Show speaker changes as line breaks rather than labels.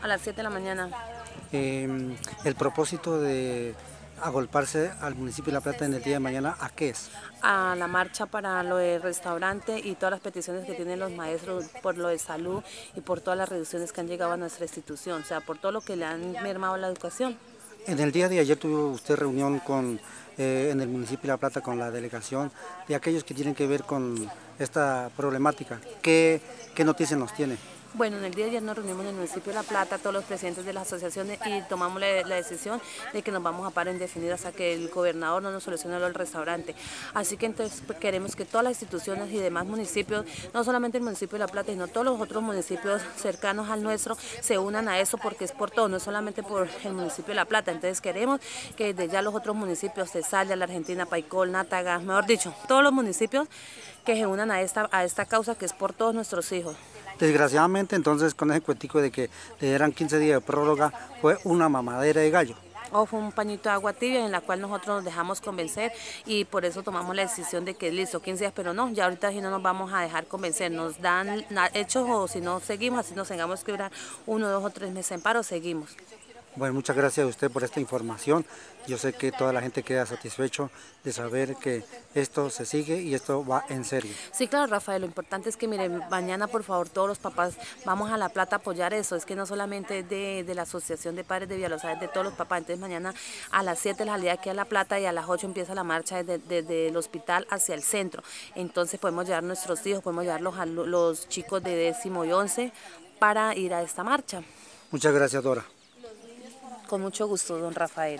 A las 7 de la mañana.
Eh, el propósito de agolparse al municipio de La Plata en el día de mañana, ¿a qué es?
A la marcha para lo de restaurante y todas las peticiones que tienen los maestros por lo de salud y por todas las reducciones que han llegado a nuestra institución, o sea, por todo lo que le han mermado a la educación.
En el día de ayer tuvo usted reunión con, eh, en el municipio de La Plata con la delegación de aquellos que tienen que ver con esta problemática. ¿Qué, qué noticias nos tiene?
Bueno, en el día de ayer nos reunimos en el municipio de La Plata, todos los presidentes de las asociaciones y tomamos la, decisión de que nos vamos a parar indefinido hasta que el gobernador no nos solucione lo del restaurante. Así que entonces pues, queremos que todas las instituciones y demás municipios, no solamente el municipio de La Plata, sino todos los otros municipios cercanos al nuestro, se unan a eso porque es por todo, no solamente por el municipio de La Plata. Entonces queremos que desde ya los otros municipios, Tesalia, la Argentina, Paicol, Nátaga, mejor dicho, todos los municipios que se unan a esta, a esta causa que es por todos nuestros hijos.
Desgraciadamente, entonces, con ese cuentico de que le eran 15 días de prórroga, fue una mamadera de gallo.
O fue un pañito de agua tibia en la cual nosotros nos dejamos convencer y por eso tomamos la decisión de que listo, 15 días, pero no, ya ahorita si no nos vamos a dejar convencer, nos dan hechos o si no seguimos, así nos tengamos que durar uno, dos o tres meses en paro, seguimos.
Bueno, muchas gracias a usted por esta información. Yo sé que toda la gente queda satisfecho de saber que esto se sigue y esto va en serio.
Sí, claro, Rafael, lo importante es que, miren, mañana, por favor, todos los papás vamos a La Plata a apoyar eso. Es que no solamente es de, de la Asociación de Padres de Villalobos, es de todos los papás. Entonces, mañana a las 7 la salida aquí a La Plata y a las 8 empieza la marcha desde, desde el hospital hacia el centro. Entonces, podemos llevar a nuestros hijos, podemos llevarlos a los chicos de décimo y once para ir a esta marcha.
Muchas gracias, Dora.
Con mucho gusto, don Rafael.